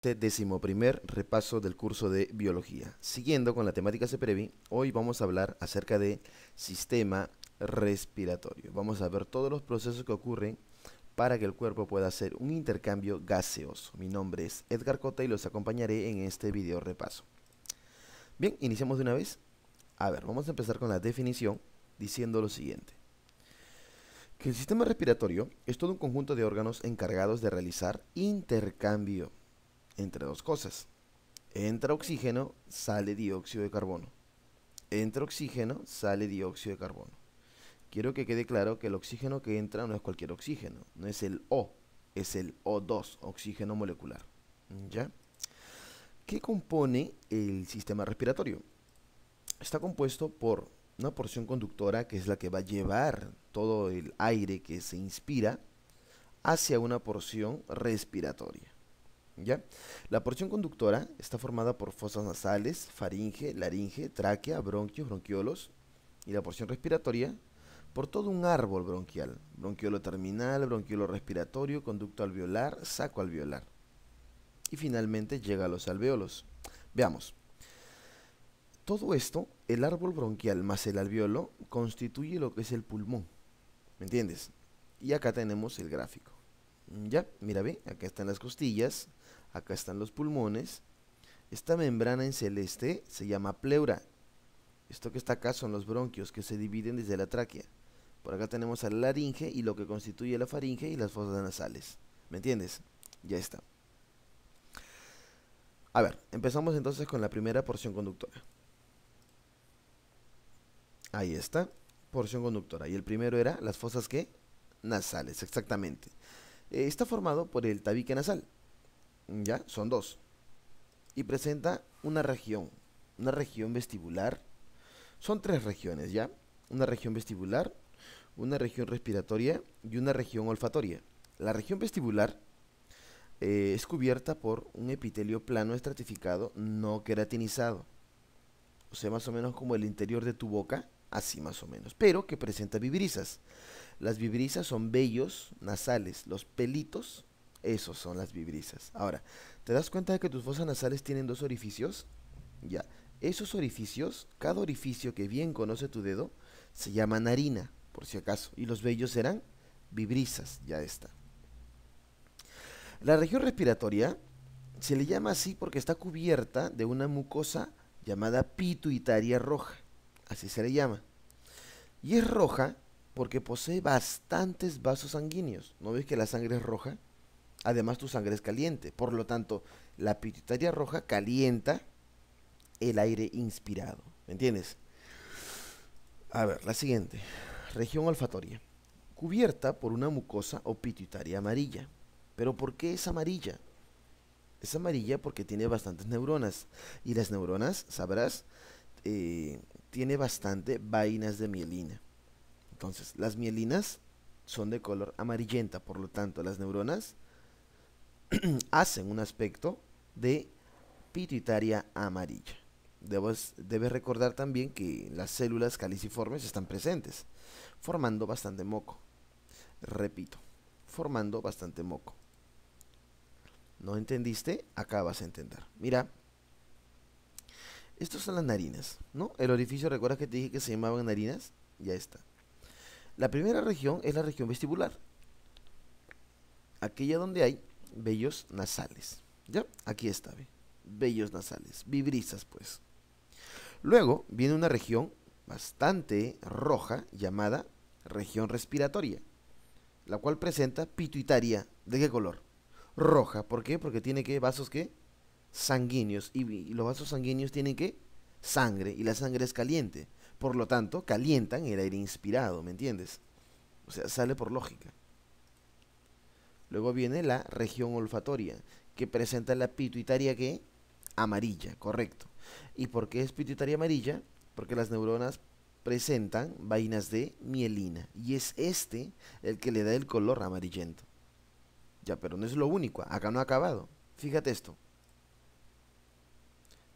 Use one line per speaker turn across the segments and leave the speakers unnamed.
Este decimoprimer repaso del curso de biología. Siguiendo con la temática CEPREVI, hoy vamos a hablar acerca de sistema respiratorio. Vamos a ver todos los procesos que ocurren para que el cuerpo pueda hacer un intercambio gaseoso. Mi nombre es Edgar Cota y los acompañaré en este video repaso. Bien, iniciamos de una vez. A ver, vamos a empezar con la definición diciendo lo siguiente. Que el sistema respiratorio es todo un conjunto de órganos encargados de realizar intercambio entre dos cosas. Entra oxígeno, sale dióxido de carbono. Entra oxígeno, sale dióxido de carbono. Quiero que quede claro que el oxígeno que entra no es cualquier oxígeno, no es el O, es el O2, oxígeno molecular. ¿Ya? ¿Qué compone el sistema respiratorio? Está compuesto por una porción conductora que es la que va a llevar todo el aire que se inspira hacia una porción respiratoria. ¿Ya? La porción conductora está formada por fosas nasales, faringe, laringe, tráquea, bronquios, bronquiolos y la porción respiratoria por todo un árbol bronquial, bronquiolo terminal, bronquiolo respiratorio, conducto alveolar, saco alveolar. Y finalmente llega a los alveolos. Veamos. Todo esto, el árbol bronquial más el alveolo, constituye lo que es el pulmón. ¿Me entiendes? Y acá tenemos el gráfico. Ya, mira, ve, acá están las costillas, acá están los pulmones. Esta membrana en celeste se llama pleura. Esto que está acá son los bronquios que se dividen desde la tráquea. Por acá tenemos la laringe y lo que constituye la faringe y las fosas nasales. ¿Me entiendes? Ya está. A ver, empezamos entonces con la primera porción conductora. Ahí está, porción conductora. Y el primero era las fosas que nasales, exactamente. Eh, está formado por el tabique nasal. Ya, son dos. Y presenta una región, una región vestibular. Son tres regiones, ¿ya? Una región vestibular, una región respiratoria y una región olfatoria. La región vestibular eh, es cubierta por un epitelio plano estratificado no queratinizado. O sea, más o menos como el interior de tu boca, así más o menos, pero que presenta vibrisas. Las vibrisas son vellos nasales, los pelitos, esos son las vibrisas. Ahora, ¿te das cuenta de que tus fosas nasales tienen dos orificios? Ya, esos orificios, cada orificio que bien conoce tu dedo, se llama narina por si acaso. Y los vellos serán vibrisas, ya está. La región respiratoria se le llama así porque está cubierta de una mucosa llamada pituitaria roja, así se le llama. Y es roja porque posee bastantes vasos sanguíneos. ¿No ves que la sangre es roja? Además tu sangre es caliente, por lo tanto la pituitaria roja calienta el aire inspirado. ¿Me entiendes? A ver, la siguiente región olfatoria, cubierta por una mucosa o pituitaria amarilla. ¿Pero por qué es amarilla? Es amarilla porque tiene bastantes neuronas. Y las neuronas, sabrás, eh, tiene bastante vainas de mielina. Entonces, las mielinas son de color amarillenta, por lo tanto, las neuronas hacen un aspecto de pituitaria amarilla. Debes, debes recordar también que las células caliciformes están presentes formando bastante moco. Repito, formando bastante moco. ¿No entendiste? Acá vas a entender. Mira, estos son las narinas, ¿no? El orificio, ¿recuerdas que te dije que se llamaban narinas? Ya está. La primera región es la región vestibular. Aquella donde hay vellos nasales. ¿Ya? Aquí está, ¿ve? Vellos nasales. Vibrisas, pues. Luego viene una región bastante roja llamada región respiratoria, la cual presenta pituitaria. ¿De qué color? Roja. ¿Por qué? Porque tiene que vasos que sanguíneos y, y los vasos sanguíneos tienen que sangre y la sangre es caliente. Por lo tanto, calientan el aire inspirado, ¿me entiendes? O sea, sale por lógica. Luego viene la región olfatoria, que presenta la pituitaria que amarilla, correcto. ¿Y por qué es pituitaria amarilla? porque las neuronas presentan vainas de mielina y es este el que le da el color amarillento. Ya, pero no es lo único, acá no ha acabado. Fíjate esto.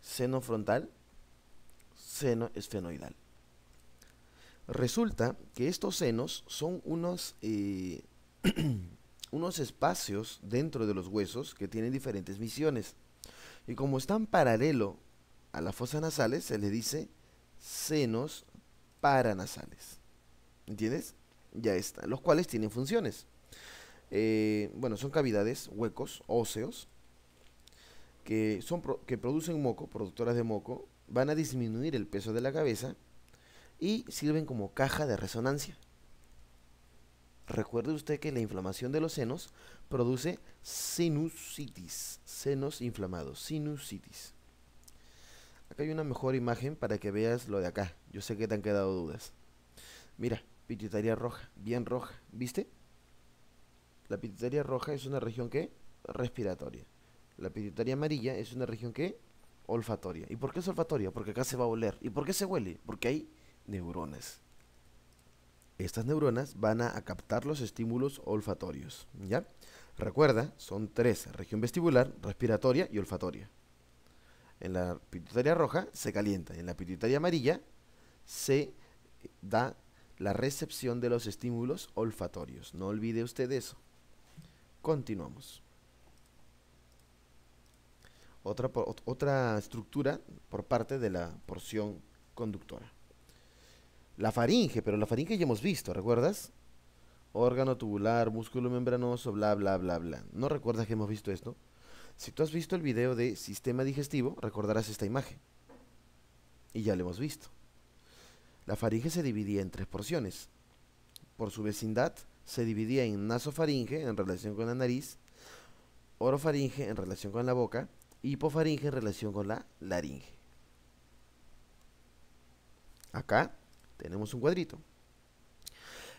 Seno frontal, seno esfenoidal. Resulta que estos senos son unos, eh, unos espacios dentro de los huesos que tienen diferentes misiones. Y como están paralelo a las fosas nasales, se le dice senos paranasales. ¿Entiendes? Ya están, los cuales tienen funciones. Eh, bueno, son cavidades, huecos, óseos, que, son que producen moco, productoras de moco, van a disminuir el peso de la cabeza y sirven como caja de resonancia. Recuerde usted que la inflamación de los senos produce sinusitis, senos inflamados, sinusitis. Acá hay una mejor imagen para que veas lo de acá. Yo sé que te han quedado dudas. Mira, pituitaria roja, bien roja, ¿viste? La pituitaria roja es una región que respiratoria. La pituitaria amarilla es una región que olfatoria. ¿Y por qué es olfatoria? Porque acá se va a oler. ¿Y por qué se huele? Porque hay neuronas. Estas neuronas van a, captar los estímulos olfatorios. ¿Ya? Recuerda, son tres, región vestibular, respiratoria y olfatoria. En la pituitaria roja se calienta, en la pituitaria amarilla se da la recepción de los estímulos olfatorios. No olvide usted eso. Continuamos. Otra, otra estructura por parte de la porción conductora. La faringe, pero la faringe ya hemos visto, ¿recuerdas? Órgano tubular, músculo membranoso, bla, bla, bla, bla. ¿No recuerdas que hemos visto esto? Si tú has visto el video de sistema digestivo, recordarás esta imagen. Y ya lo hemos visto. La faringe se dividía en tres porciones. Por su vecindad, se dividía en nasofaringe en relación con la nariz, orofaringe en relación con la boca, y hipofaringe en relación con la laringe. Acá tenemos un cuadrito.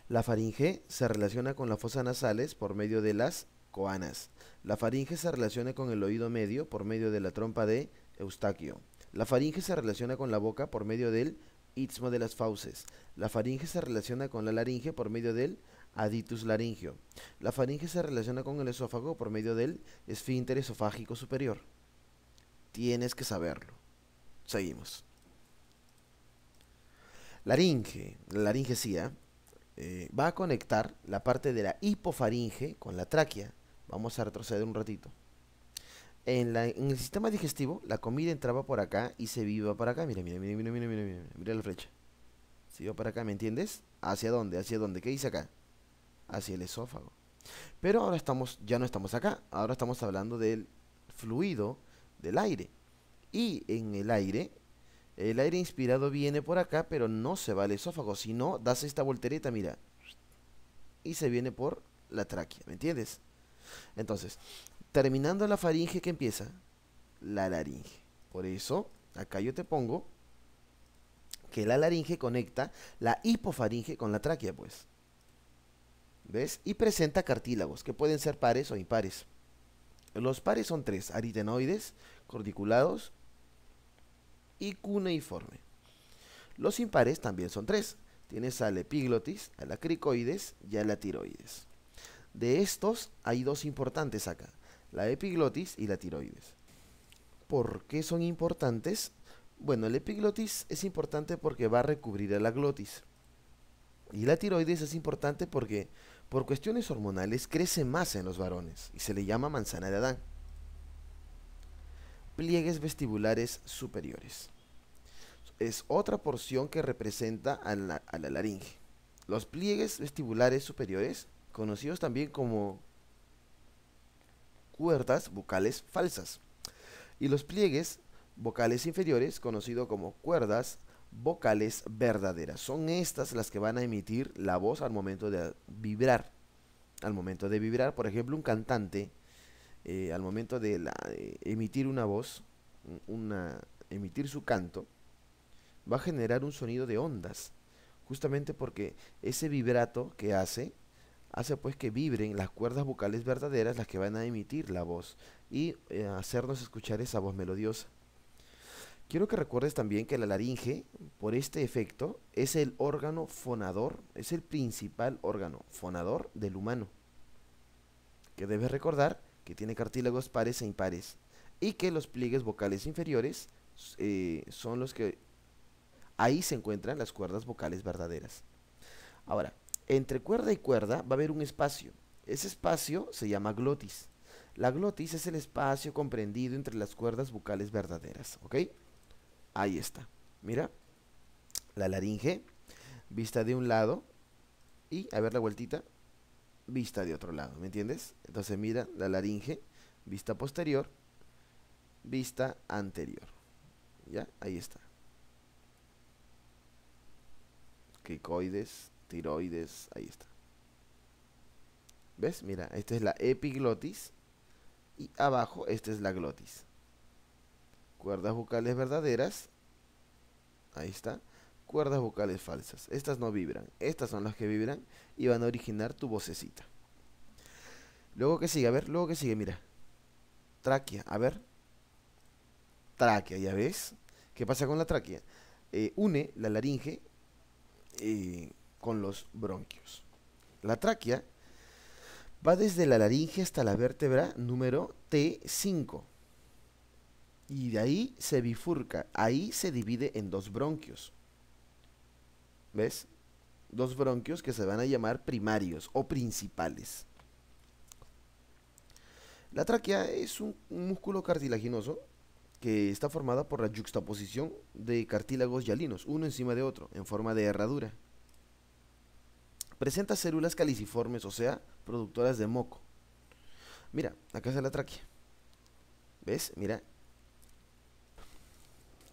La faringe se relaciona con las fosas nasales por medio de las coanas. La faringe se relaciona con el oído medio por medio de la trompa de Eustaquio. La faringe se relaciona con la boca por medio del istmo de las fauces. La faringe se relaciona con la laringe por medio del aditus laringio. La faringe se relaciona con el esófago por medio del esfínter esofágico superior. Tienes que saberlo. Seguimos. Laringe, la laringecía, eh, va a conectar la parte de la hipofaringe con la tráquea. Vamos a retroceder un ratito. En, el sistema digestivo, la comida entraba por acá y se iba para acá. Mira, mira, mira, mira, mira, mira, mira, mira la flecha. Se iba para acá, ¿me entiendes? ¿Hacia dónde? ¿Hacia dónde? ¿Qué dice acá? Hacia el esófago. Pero ahora estamos, ya no estamos acá. Ahora estamos hablando del fluido del aire. Y en el aire el aire inspirado viene por acá, pero no se va al esófago, sino das esta voltereta, mira, y se viene por la tráquea, ¿me entiendes? Entonces, terminando la faringe, ¿qué empieza? La laringe. Por eso, acá yo te pongo que la laringe conecta la hipofaringe con la tráquea, pues. ¿Ves? Y presenta cartílagos, que pueden ser pares o impares. Los pares son tres, aritenoides, cordiculados y cuneiforme. Los impares también son tres. Tienes al epiglotis, a la cricoides y a la tiroides. De estos hay dos importantes acá, la epiglotis y la tiroides. ¿Por qué son importantes? Bueno, el epiglotis es importante porque va a recubrir a la glotis. Y la tiroides es importante porque por cuestiones hormonales crece más en los varones y se le llama manzana de Adán. Pliegues vestibulares superiores es otra porción que representa a la, laringe. Los pliegues vestibulares superiores, conocidos también como cuerdas vocales falsas. Y los pliegues vocales inferiores, conocidos como cuerdas vocales verdaderas. Son estas las que van a emitir la voz al momento de vibrar. Al momento de vibrar, por ejemplo, un cantante, eh, al momento de eh, emitir una voz, una, emitir su canto, va a generar un sonido de ondas, justamente porque ese vibrato que hace, hace pues que vibren las cuerdas vocales verdaderas las que van a emitir la voz y eh, hacernos escuchar esa voz melodiosa. Quiero que recuerdes también que la laringe, por este efecto, es el órgano fonador, es el principal órgano fonador del humano. Que debes recordar que tiene cartílagos pares e impares y que los pliegues vocales inferiores eh, son los que Ahí se encuentran las cuerdas vocales verdaderas. Ahora, entre cuerda y cuerda va a haber un espacio. Ese espacio se llama glotis. La glotis es el espacio comprendido entre las cuerdas bucales verdaderas, ¿ok? Ahí está. Mira, la laringe, vista de un lado, y, a ver la vueltita, vista de otro lado, ¿me entiendes? Entonces mira, la laringe, vista posterior, vista anterior. ¿Ya? Ahí está. Cricoides, tiroides, ahí está. ¿Ves? Mira, esta es la epiglotis y abajo esta es la glotis. Cuerdas vocales verdaderas, ahí está. Cuerdas vocales falsas. Estas no vibran, estas son las que vibran y van a originar tu vocecita. Luego que sigue, a ver, luego que sigue, mira. Tráquea, a ver. Tráquea, ¿ya ves? ¿Qué pasa con la tráquea? Eh, une la laringe eh, con los bronquios. La tráquea va desde la laringe hasta la vértebra número T5. Y de ahí se bifurca, ahí se divide en dos bronquios. ¿Ves? Dos bronquios que se van a llamar primarios o principales. La tráquea es un, músculo cartilaginoso que está formada por la juxtaposición de cartílagos yalinos, uno encima de otro, en forma de herradura. Presenta células caliciformes, o sea, productoras de moco. Mira, acá está la tráquea. ¿Ves? Mira.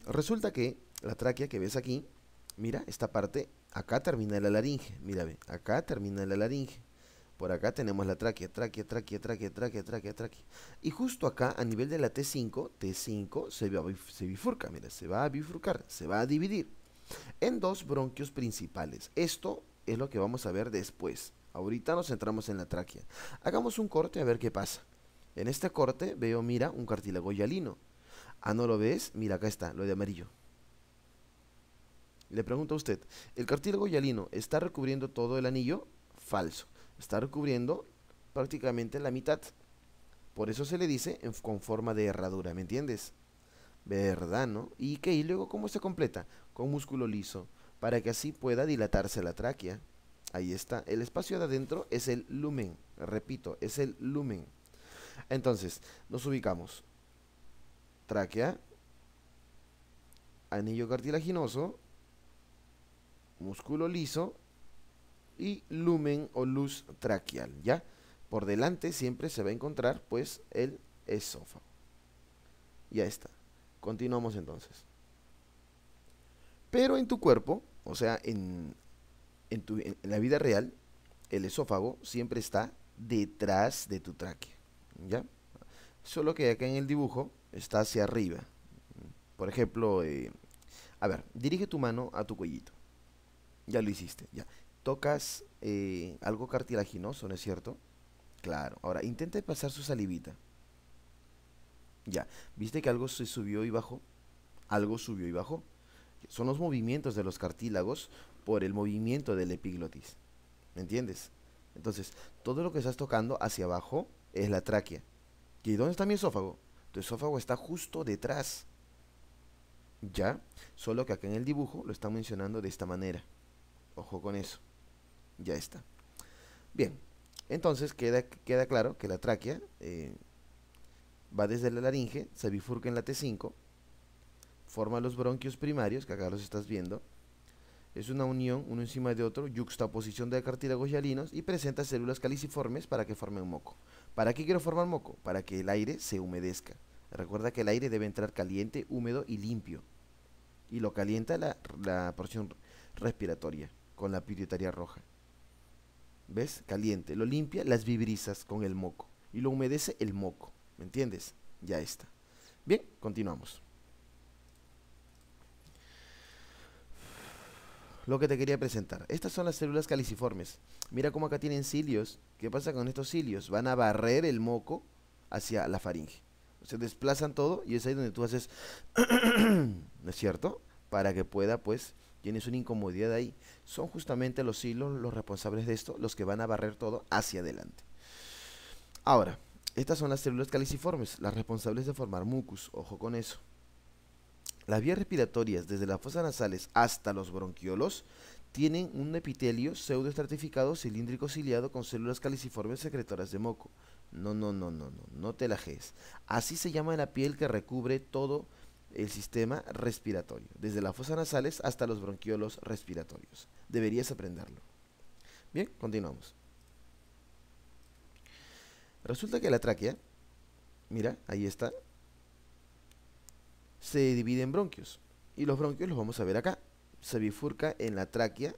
Resulta que la tráquea que ves aquí, mira, esta parte, acá termina la laringe. Mira, acá termina la laringe. Por acá tenemos la tráquea, tráquea, tráquea, tráquea, tráquea, tráquea, tráquea. Y justo acá, a nivel de la T5, T5 se, se bifurca, mira, se va a bifurcar, se va a dividir en dos bronquios principales. Esto es lo que vamos a ver después. Ahorita nos centramos en la tráquea. Hagamos un corte a ver qué pasa. En este corte veo, mira, un cartílago hialino. Ah, ¿no lo ves? Mira, acá está, lo de amarillo. Le pregunto a usted, ¿el cartílago hialino está recubriendo todo el anillo? Falso está recubriendo prácticamente la mitad. Por eso se le dice con forma de herradura, ¿me entiendes? ¿Verdad, no? ¿Y qué? ¿Y luego cómo se completa? Con músculo liso, para que así pueda dilatarse la tráquea. Ahí está. El espacio de adentro es el lumen. Repito, es el lumen. Entonces, nos ubicamos. Tráquea, anillo cartilaginoso, músculo liso y lumen o luz traqueal, ¿ya? Por delante siempre se va a encontrar pues el esófago. Ya está. Continuamos entonces. Pero en tu cuerpo, o sea, en, en, tu, en la vida real, el esófago siempre está detrás de tu tráquea, ¿ya? Solo que acá en el dibujo está hacia arriba. Por ejemplo, eh, a ver, dirige tu mano a tu cuellito. Ya lo hiciste, ya tocas eh, algo cartilaginoso, ¿no es cierto? Claro. Ahora, intenta pasar su salivita. Ya. ¿Viste que algo se subió y bajó? Algo subió y bajó. Son los movimientos de los cartílagos por el movimiento del epiglotis. ¿Me entiendes? Entonces, todo lo que estás tocando hacia abajo es la tráquea. ¿Y dónde está mi esófago? Tu esófago está justo detrás. ¿Ya? Solo que acá en el dibujo lo están mencionando de esta manera. Ojo con eso. Ya está. Bien, entonces queda, queda claro que la tráquea eh, va desde la laringe, se bifurca en la T5, forma los bronquios primarios, que acá los estás viendo, es una unión uno encima de otro, yuxtaposición de cartílagos hialinos y presenta células caliciformes para que formen moco. ¿Para qué quiero formar moco? Para que el aire se humedezca. Recuerda que el aire debe entrar caliente, húmedo y limpio. Y lo calienta la, la porción respiratoria con la pituitaria roja. ¿Ves? Caliente. Lo limpia las vibrisas con el moco. Y lo humedece el moco. ¿Me entiendes? Ya está. Bien, continuamos. Lo que te quería presentar. Estas son las células caliciformes. Mira cómo acá tienen cilios. ¿Qué pasa con estos cilios? Van a barrer el moco hacia la faringe. Se desplazan todo y es ahí donde tú haces... ¿No es cierto? Para que pueda, pues, tienes una incomodidad ahí. Son justamente los hilos los responsables de esto, los que van a barrer todo hacia adelante. Ahora, estas son las células caliciformes, las responsables de formar mucus, ojo con eso. Las vías respiratorias, desde las fosas nasales hasta los bronquiolos, tienen un epitelio pseudoestratificado cilíndrico ciliado con células caliciformes secretoras de moco. No, no, no, no, no, no te lajes. Así se llama la piel que recubre todo el sistema respiratorio, desde las fosas nasales hasta los bronquiolos respiratorios. Deberías aprenderlo. Bien, continuamos. Resulta que la tráquea, mira, ahí está, se divide en bronquios. Y los bronquios los vamos a ver acá. Se bifurca en la tráquea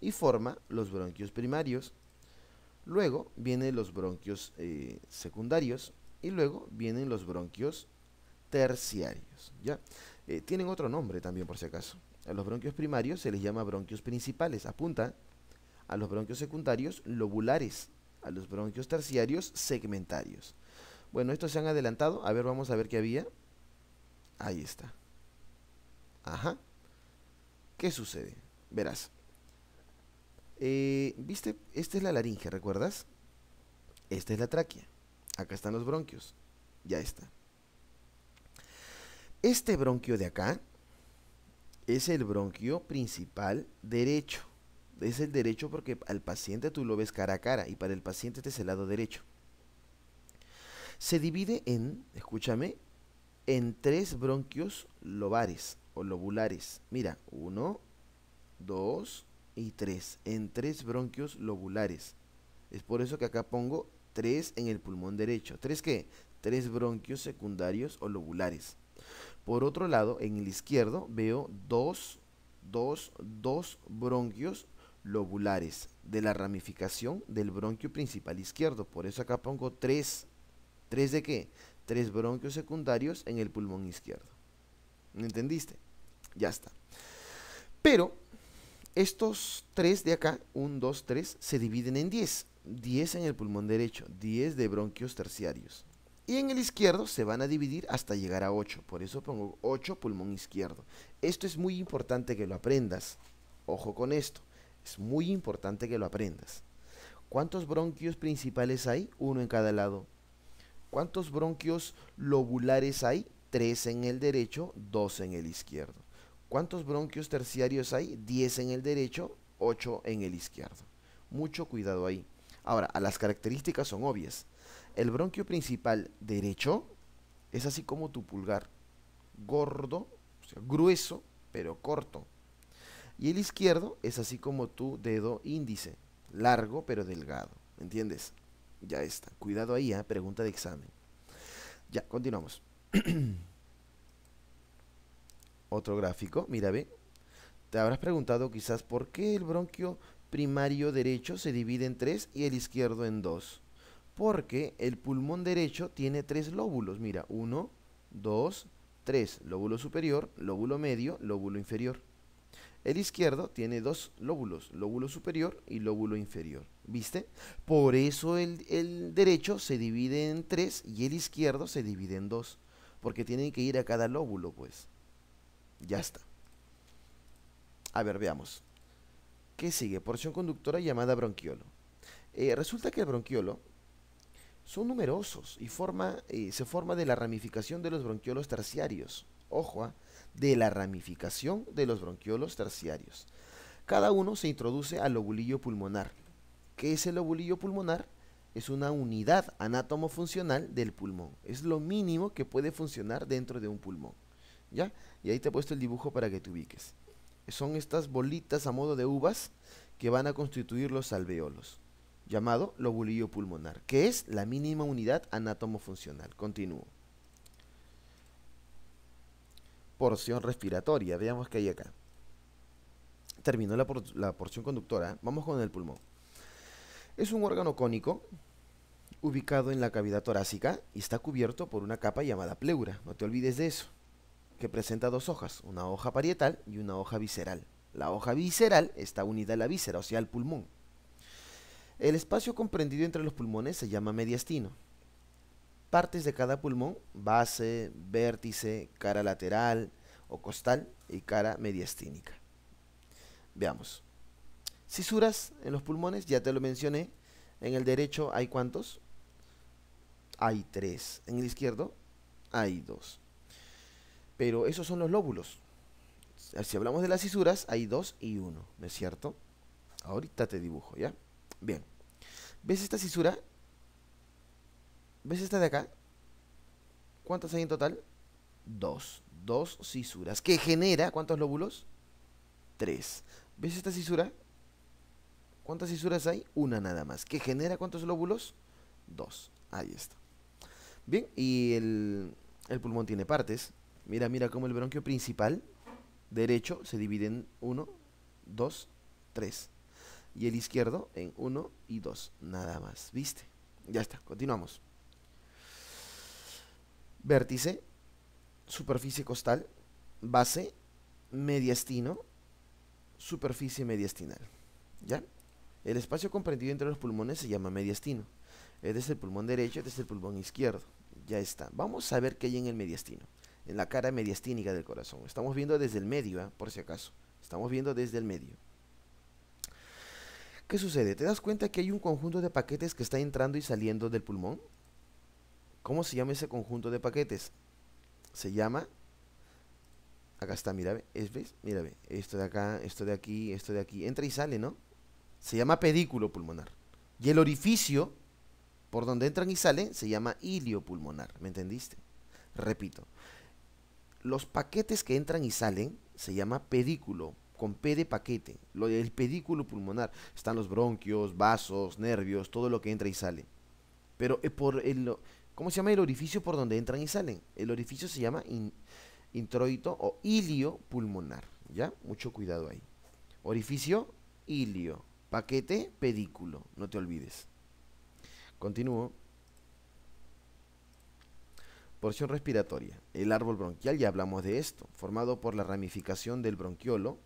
y forma los bronquios primarios. Luego vienen los bronquios eh, secundarios y luego vienen los bronquios terciarios. ¿ya? Eh, tienen otro nombre también por si acaso. A los bronquios primarios se les llama bronquios principales. Apunta a los bronquios secundarios lobulares, a los bronquios terciarios segmentarios. Bueno, estos se han adelantado. A ver, vamos a ver qué había. Ahí está. Ajá. ¿Qué sucede? Verás. Eh, ¿Viste? Esta es la laringe, ¿recuerdas? Esta es la tráquea. Acá están los bronquios. Ya está. Este bronquio de acá es el bronquio principal derecho. Es el derecho porque al paciente tú lo ves cara a cara y para el paciente este es el lado derecho. Se divide en, escúchame, en tres bronquios lobares o lobulares. Mira, uno, dos y tres. En tres bronquios lobulares. Es por eso que acá pongo tres en el pulmón derecho. ¿Tres qué? Tres bronquios secundarios o lobulares. Por otro lado, en el izquierdo veo dos, dos, dos bronquios lobulares de la ramificación del bronquio principal izquierdo. Por eso acá pongo tres. ¿Tres de qué? tres bronquios secundarios en el pulmón izquierdo. ¿Me entendiste? Ya está. Pero estos tres de acá, 1, 2, 3, se dividen en 10. 10 en el pulmón derecho, 10 de bronquios terciarios. Y en el izquierdo se van a dividir hasta llegar a 8. Por eso pongo 8 pulmón izquierdo. Esto es muy importante que lo aprendas. Ojo con esto. Es muy importante que lo aprendas. ¿Cuántos bronquios principales hay? Uno en cada lado. ¿Cuántos bronquios lobulares hay? Tres en el derecho, dos en el izquierdo. ¿Cuántos bronquios terciarios hay? Diez en el derecho, ocho en el izquierdo. Mucho cuidado ahí. Ahora, las características son obvias. El bronquio principal derecho es así como tu pulgar, gordo, o sea, grueso, pero corto. Y el izquierdo es así como tu dedo índice, largo pero delgado. ¿Entiendes? Ya está. Cuidado ahí, ¿eh? pregunta de examen. Ya, continuamos. Otro gráfico, mira, ve. Te habrás preguntado quizás por qué el bronquio primario derecho se divide en tres y el izquierdo en dos. Porque el pulmón derecho tiene tres lóbulos. Mira, uno, dos, tres. Lóbulo superior, lóbulo medio, lóbulo inferior. El izquierdo tiene dos lóbulos, lóbulo superior y lóbulo inferior. ¿Viste? Por eso el, derecho se divide en tres y el izquierdo se divide en dos. Porque tienen que ir a cada lóbulo, pues. Ya está. A ver, veamos. ¿Qué sigue? Porción conductora llamada bronquiolo. Eh, resulta que el bronquiolo son numerosos y eh, se forma de la ramificación de los bronquiolos terciarios. Ojo, ¿ah? de la ramificación de los bronquiolos terciarios. Cada uno se introduce al lobulillo pulmonar. ¿Qué es el lobulillo pulmonar? Es una unidad anátomo-funcional del pulmón. Es lo mínimo que puede funcionar dentro de un pulmón. ¿Ya? Y ahí te he puesto el dibujo para que te ubiques. Son estas bolitas a modo de uvas que van a constituir los alveolos, llamado lobulillo pulmonar, que es la mínima unidad anátomo-funcional. Continúo. porción respiratoria. Veamos qué hay acá. Terminó la, la porción conductora. Vamos con el pulmón. Es un órgano cónico ubicado en la cavidad torácica y está cubierto por una capa llamada pleura. No te olvides de eso. Que presenta dos hojas, una hoja parietal y una hoja visceral. La hoja visceral está unida a la víscera, o sea, al pulmón. El espacio comprendido entre los pulmones se llama mediastino partes de cada pulmón, base, vértice, cara lateral o costal y cara mediastínica. Veamos. Cisuras en los pulmones, ya te lo mencioné. En el derecho hay cuántos? Hay tres. En el izquierdo hay dos. Pero esos son los lóbulos. Si hablamos de las cisuras, hay dos y uno, ¿no es cierto? Ahorita te dibujo, ¿ya? Bien. ¿Ves esta cisura? ¿Ves esta de acá? ¿Cuántas hay en total? Dos. Dos cisuras. ¿Qué genera cuántos lóbulos? Tres. ¿Ves esta cisura? ¿Cuántas cisuras hay? Una nada más. ¿Qué genera cuántos lóbulos? Dos. Ahí está. Bien, y el, el pulmón tiene partes. Mira, mira cómo el bronquio principal derecho se divide en 1, 2, 3. Y el izquierdo en 1 y 2. Nada más. ¿Viste? Ya está. Continuamos. Vértice, superficie costal, base, mediastino, superficie mediastinal. ¿Ya? El espacio comprendido entre los pulmones se llama mediastino. Este es el pulmón derecho, este es el pulmón izquierdo. Ya está. Vamos a ver qué hay en el mediastino en la cara mediastínica del corazón. Estamos viendo desde el medio, ¿eh? por si acaso. Estamos viendo desde el medio. ¿Qué sucede? ¿Te das cuenta que hay un conjunto de paquetes que está entrando y saliendo del pulmón? ¿Cómo se llama ese conjunto de paquetes? Se llama... Acá está, mira, ¿es, ¿ves? Mira, esto de acá, esto de aquí, esto de aquí. Entra y sale, ¿no? Se llama pedículo pulmonar. Y el orificio por donde entran y salen se llama ilio pulmonar. ¿Me entendiste? Repito, los paquetes que entran y salen se llama pedículo, con P de paquete, lo, el pedículo pulmonar. Están los bronquios, vasos, nervios, todo lo que entra y sale. Pero eh, por el, ¿cómo se llama el orificio por donde entran y salen? El orificio se llama introito o ilio pulmonar. ¿Ya? Mucho cuidado ahí. Orificio, ilio. Paquete, pedículo. No te olvides. Continúo. Porción respiratoria. El árbol bronquial, ya hablamos de esto, formado por la ramificación del bronquiolo.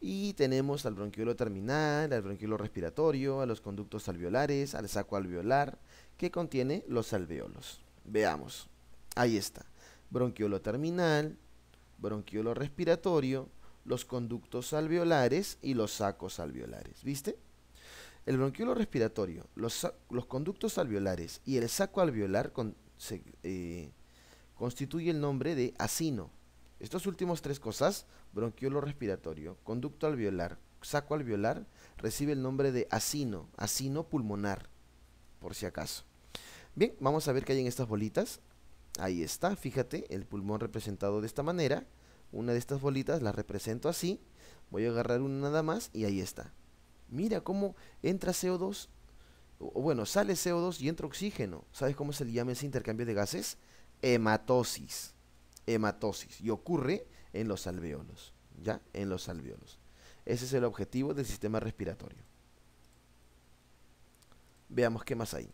Y tenemos al bronquiolo terminal, al bronquiolo respiratorio, a los conductos alveolares, al saco alveolar, que contiene los alveolos. Veamos. Ahí está. Bronquiolo terminal, bronquiolo respiratorio, los conductos alveolares y los sacos alveolares. ¿Viste? El bronquiolo respiratorio, los, conductos alveolares y el saco alveolar eh, constituye el nombre de acino. Estos últimos tres cosas, bronquiolo respiratorio, conducto alveolar, saco alveolar, recibe el nombre de acino, acino pulmonar, por si acaso. Bien, vamos a ver qué hay en estas bolitas. Ahí está, fíjate, el pulmón representado de esta manera. Una de estas bolitas la represento así. Voy a agarrar una nada más y ahí está. Mira cómo entra CO2, o bueno, sale CO2 y entra oxígeno. ¿Sabes cómo se le llama ese intercambio de gases? hematosis. Hematosis. Y ocurre en los alveolos. ¿Ya? En los alveolos. Ese es el objetivo del sistema respiratorio. Veamos qué más hay.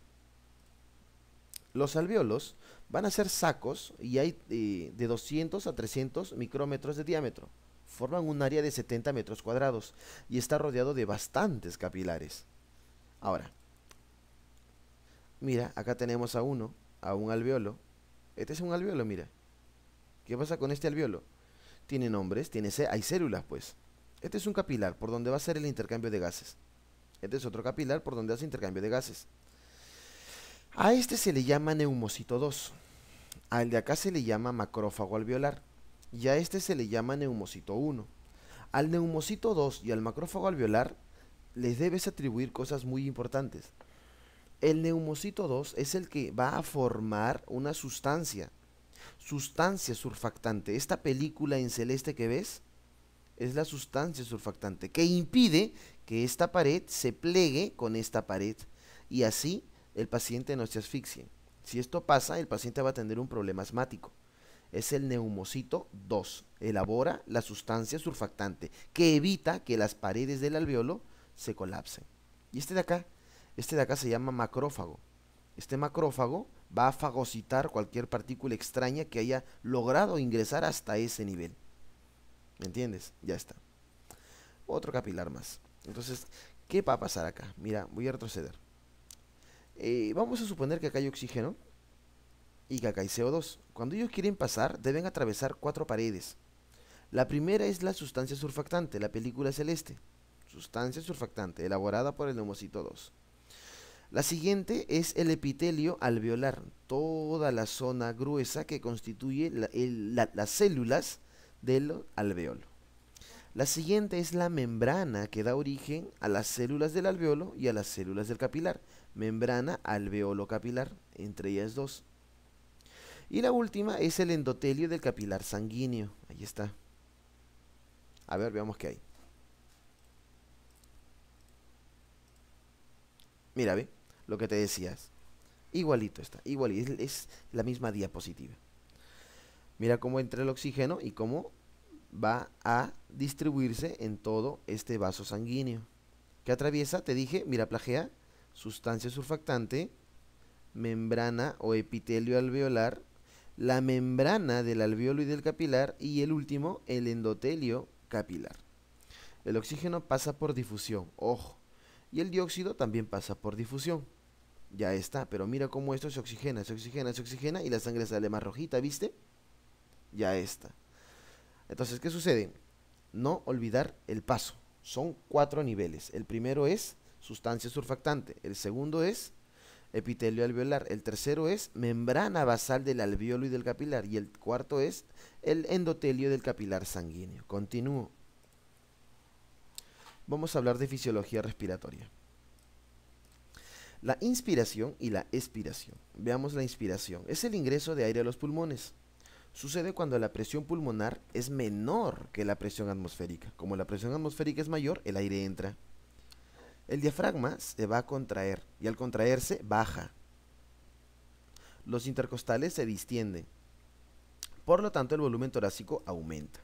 Los alveolos van a ser sacos y hay eh, de 200 a 300 micrómetros de diámetro. Forman un área de 70 metros cuadrados y está rodeado de bastantes capilares. Ahora, mira, acá tenemos a uno, a un alveolo, este es un alveolo, mira. ¿Qué pasa con este alveolo? Tiene nombres, tiene hay células, pues. Este es un capilar por donde va a ser el intercambio de gases. Este es otro capilar por donde hace intercambio de gases. A este se le llama neumocito 2. Al de acá se le llama macrófago alveolar. Y a este se le llama neumocito 1. Al neumocito 2 y al macrófago alveolar les debes atribuir cosas muy importantes. El neumocito 2 es el que va a formar una sustancia, sustancia surfactante. Esta película en celeste que ves es la sustancia surfactante que impide que esta pared se plegue con esta pared y así el paciente no se asfixie. Si esto pasa, el paciente va a tener un problema asmático. Es el neumocito 2. Elabora la sustancia surfactante que evita que las paredes del alveolo se colapsen. Y este de acá este de acá se llama macrófago. Este macrófago va a fagocitar cualquier partícula extraña que haya logrado ingresar hasta ese nivel. ¿Me entiendes? Ya está. Otro capilar más. Entonces, ¿qué va a pasar acá? Mira, voy a retroceder. Eh, vamos a suponer que acá hay oxígeno y que acá hay CO2. Cuando ellos quieren pasar, deben atravesar cuatro paredes. La primera es la sustancia surfactante, la película celeste. Sustancia surfactante, elaborada por el neumocito 2. La siguiente es el epitelio alveolar, toda la zona gruesa que constituye las células del alveolo. La siguiente es la membrana que da origen a las células del alveolo y a las células del capilar. Membrana alveolo capilar, entre ellas dos. Y la última es el endotelio del capilar sanguíneo. Ahí está. A ver, veamos qué hay. Mira, ve, lo que te decías. Igualito está, igualito, es la misma diapositiva. Mira cómo entra el oxígeno y cómo va a distribuirse en todo este vaso sanguíneo. Que atraviesa, te dije, mira, plagea, sustancia surfactante, membrana o epitelio alveolar, la membrana del alveolo y del capilar y el último, el endotelio capilar. El oxígeno pasa por difusión, ojo, y el dióxido también pasa por difusión. Ya está, pero mira cómo esto se oxigena, se oxigena, se oxigena y la sangre sale más rojita, ¿viste? Ya está. Entonces, ¿qué sucede? No olvidar el paso. Son cuatro niveles. El primero es sustancia surfactante. El segundo es epitelio alveolar. El tercero es membrana basal del alveolo y del capilar. Y el cuarto es el endotelio del capilar sanguíneo. Continúo. Vamos a hablar de fisiología respiratoria. La inspiración y la expiración. Veamos la inspiración. Es el ingreso de aire a los pulmones. Sucede cuando la presión pulmonar es menor que la presión atmosférica. Como la presión atmosférica es mayor, el aire entra. El diafragma se va a contraer y al contraerse baja. Los intercostales se distienden. Por lo tanto, el volumen torácico aumenta.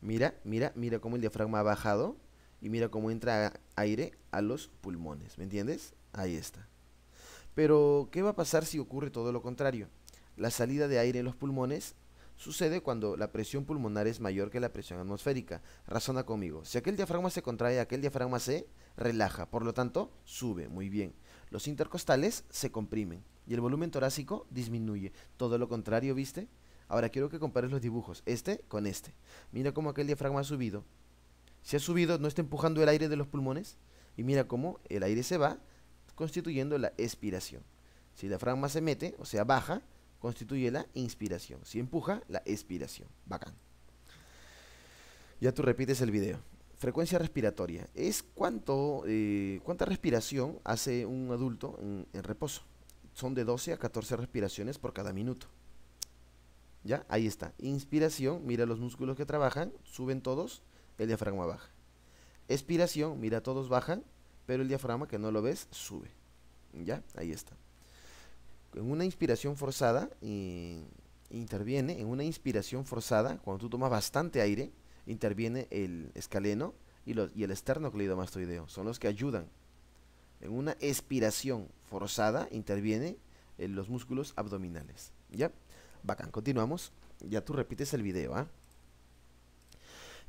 Mira, mira, mira cómo el diafragma ha bajado y mira cómo entra aire a los pulmones. ¿Me entiendes? Ahí está. Pero, ¿qué va a pasar si ocurre todo lo contrario? La salida de aire en los pulmones Sucede cuando la presión pulmonar es mayor que la presión atmosférica. Razona conmigo. Si aquel diafragma se contrae, aquel diafragma se relaja. Por lo tanto, sube. Muy bien. Los intercostales se comprimen y el volumen torácico disminuye. Todo lo contrario, ¿viste? Ahora quiero que compares los dibujos. Este con este. Mira cómo aquel diafragma ha subido. Si ha subido, no está empujando el aire de los pulmones. Y mira cómo el aire se va, constituyendo la expiración. Si el diafragma se mete, o sea, baja, constituye la inspiración. Si empuja, la expiración. Bacán. Ya tú repites el video. Frecuencia respiratoria. Es cuánto, eh, cuánta respiración hace un adulto en, en, reposo. Son de 12 a 14 respiraciones por cada minuto. ¿Ya? Ahí está. Inspiración, mira los músculos que trabajan, suben todos, el diafragma baja. Expiración, mira todos bajan, pero el diafragma que no lo ves, sube. ¿Ya? Ahí está en una inspiración forzada, interviene, en una inspiración forzada, cuando tú tomas bastante aire, interviene el escaleno y, los, y el son los que ayudan. En una expiración forzada interviene en los músculos abdominales. ¿Ya? Bacán, continuamos. Ya tú repites el video, ¿ah?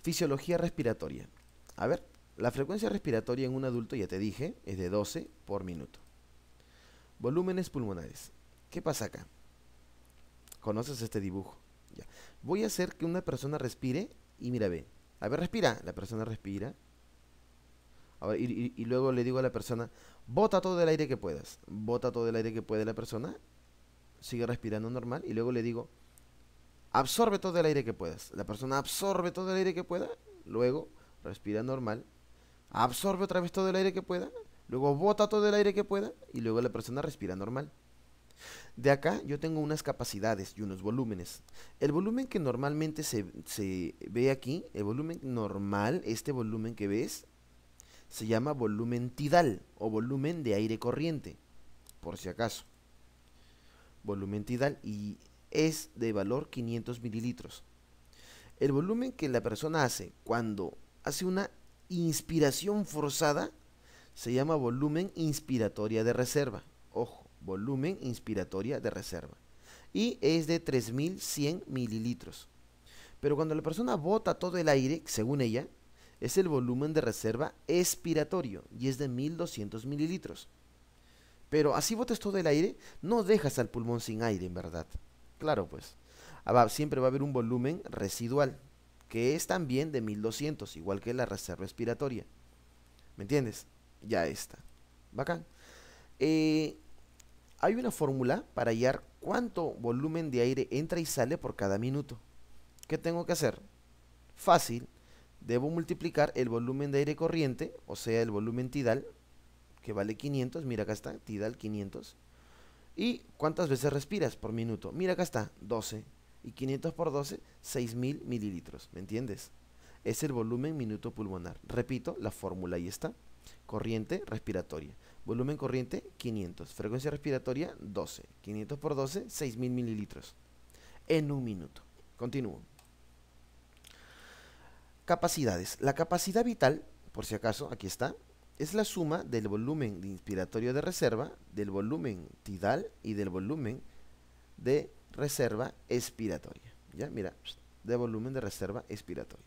Fisiología respiratoria. A ver, la frecuencia respiratoria en un adulto, ya te dije, es de 12 por minuto. Volúmenes pulmonares. ¿Qué pasa acá? ¿Conoces este dibujo? Ya. Voy a hacer que una persona respire y mira, ve. A ver, respira. La persona respira. y, y, luego le digo a la persona, bota todo el aire que puedas. Bota todo el aire que puede la persona. Sigue respirando normal. Y luego le digo, absorbe todo el aire que puedas. La persona absorbe todo el aire que pueda. Luego respira normal. Absorbe otra vez todo el aire que pueda. Luego bota todo el aire que pueda. Y luego la persona respira normal. De acá yo tengo unas capacidades y unos volúmenes. El volumen que normalmente se, se, ve aquí, el volumen normal, este volumen que ves, se llama volumen tidal o volumen de aire corriente, por si acaso. Volumen tidal y es de valor 500 mililitros. El volumen que la persona hace cuando hace una inspiración forzada se llama volumen inspiratoria de reserva. Ojo volumen inspiratoria de reserva. Y es de 3100 mililitros. Pero cuando la persona bota todo el aire, según ella, es el volumen de reserva expiratorio y es de 1200 mililitros. Pero así botes todo el aire, no dejas al pulmón sin aire, en verdad. Claro, pues. Ah, siempre va a haber un volumen residual, que es también de 1200, igual que la reserva expiratoria. ¿Me entiendes? Ya está. Bacán. Eh, hay una fórmula para hallar cuánto volumen de aire entra y sale por cada minuto. ¿Qué tengo que hacer? Fácil. debo multiplicar el volumen de aire corriente, o sea, el volumen tidal, que vale 500, mira acá está, tidal 500. ¿Y cuántas veces respiras por minuto? Mira acá está, 12. Y 500 por 12, 6000 mililitros, ¿me entiendes? Es el volumen minuto pulmonar. Repito, la fórmula ahí está. Corriente respiratoria. Volumen corriente, 500. Frecuencia respiratoria, 12. 500 por 12, 6000 mililitros. En un minuto. Continúo. Capacidades. La capacidad vital, por si acaso, aquí está, es la suma del volumen de inspiratorio de reserva, del volumen tidal y del volumen de reserva expiratoria. ¿Ya? Mira, de volumen de reserva expiratoria.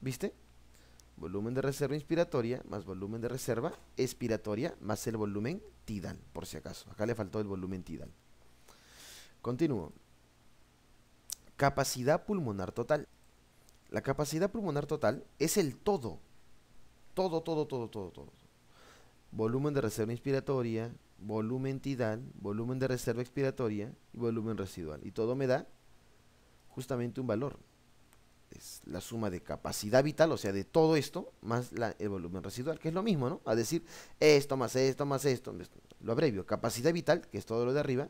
¿Viste? Volumen de reserva inspiratoria más volumen de reserva expiratoria más el volumen tidal, por si acaso. Acá le faltó el volumen tidal. Continúo. Capacidad pulmonar total. La capacidad pulmonar total es el todo. Todo, todo, todo, todo, todo. Volumen de reserva inspiratoria, volumen tidal, volumen de reserva expiratoria y volumen residual. Y todo me da justamente un valor. Es la suma de capacidad vital, o sea, de todo esto, más el volumen residual, que es lo mismo, ¿no? A decir, esto más esto más esto, lo abrevio, capacidad vital, que es todo lo de arriba,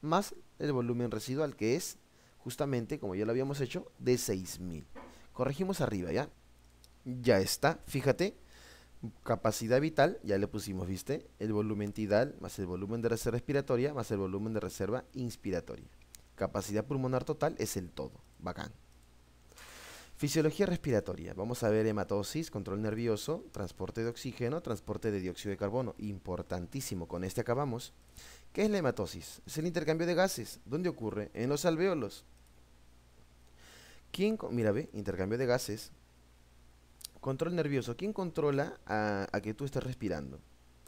más el volumen residual, que es justamente, como ya lo habíamos hecho, de 6000. Corregimos arriba, ¿ya? Ya está, fíjate, capacidad vital, ya le pusimos, ¿viste? El volumen tidal más el volumen de reserva respiratoria más el volumen de reserva inspiratoria. Capacidad pulmonar total es el todo, bacán. Fisiología respiratoria. Vamos a ver hematosis, control nervioso, transporte de oxígeno, transporte de dióxido de carbono. Importantísimo, con este acabamos. ¿Qué es la hematosis? Es el intercambio de gases. ¿Dónde ocurre? En los alvéolos. ¿Quién, mira, ve, intercambio de gases. Control nervioso. ¿Quién controla a, que tú estés respirando?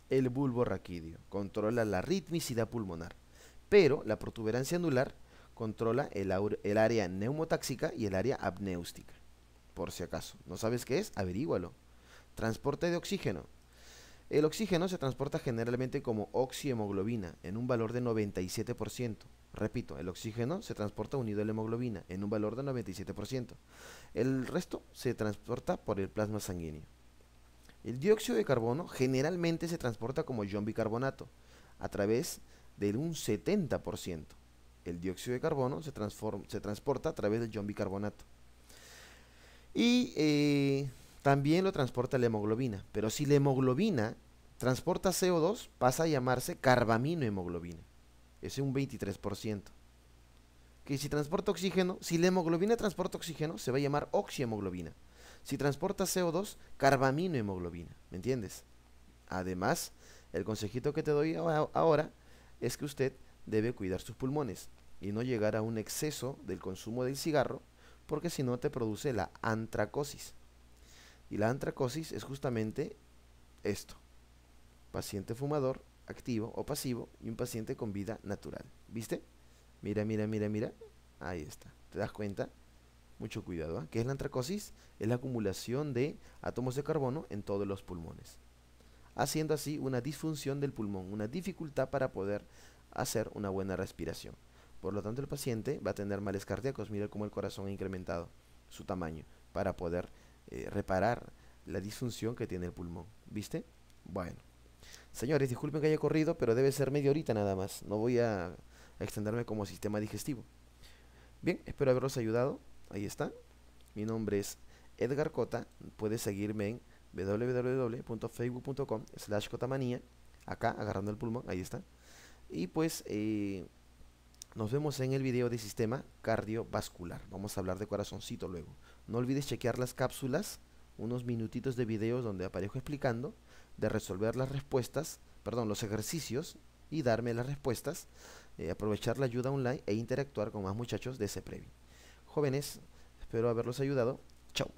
El bulbo raquídeo. Controla la ritmicidad pulmonar. Pero la protuberancia anular controla el, el área neumotáxica y el área apnéustica. Por si acaso. ¿No sabes qué es? Averígualo. Transporte de oxígeno. El oxígeno se transporta generalmente como oxihemoglobina en un valor de 97%. Repito, el oxígeno se transporta unido a la hemoglobina en un valor de 97%. El resto se transporta por el plasma sanguíneo. El dióxido de carbono generalmente se transporta como ion bicarbonato a través de un 70%. El dióxido de carbono se, se transporta a través del ion bicarbonato. Y eh, también lo transporta la hemoglobina. Pero si la hemoglobina transporta CO2, pasa a llamarse carbaminohemoglobina. Es un 23%. Que si transporta oxígeno, si la hemoglobina transporta oxígeno, se va a llamar oxihemoglobina. Si transporta CO2, carbaminohemoglobina. ¿Me entiendes? Además, el consejito que te doy ahora es que usted debe cuidar sus pulmones y no llegar a un exceso del consumo del cigarro, porque si no te produce la antracosis. Y la antracosis es justamente esto. Paciente fumador, activo o pasivo, y un paciente con vida natural. ¿Viste? Mira, mira, mira, mira. Ahí está. ¿Te das cuenta? Mucho cuidado. ¿ah? ¿Qué es la antracosis? Es la acumulación de átomos de carbono en todos los pulmones. Haciendo así una disfunción del pulmón, una dificultad para poder hacer una buena respiración. Por lo tanto, el paciente va a tener males cardíacos. Mira cómo el corazón ha incrementado su tamaño para poder eh, reparar la disfunción que tiene el pulmón. ¿Viste? Bueno. Señores, disculpen que haya corrido, pero debe ser media horita nada más. No voy a, extenderme como sistema digestivo. Bien, espero haberlos ayudado. Ahí está. Mi nombre es Edgar Cota. Puedes seguirme en www.facebook.com slash cotamanía. Acá, agarrando el pulmón. Ahí está. Y pues... Eh, nos vemos en el video de sistema cardiovascular. Vamos a hablar de corazoncito luego. No olvides chequear las cápsulas, unos minutitos de videos donde aparezco explicando, de resolver las respuestas, perdón, los ejercicios y darme las respuestas, eh, aprovechar la ayuda online e interactuar con más muchachos de ese previo. Jóvenes, espero haberlos ayudado. Chao.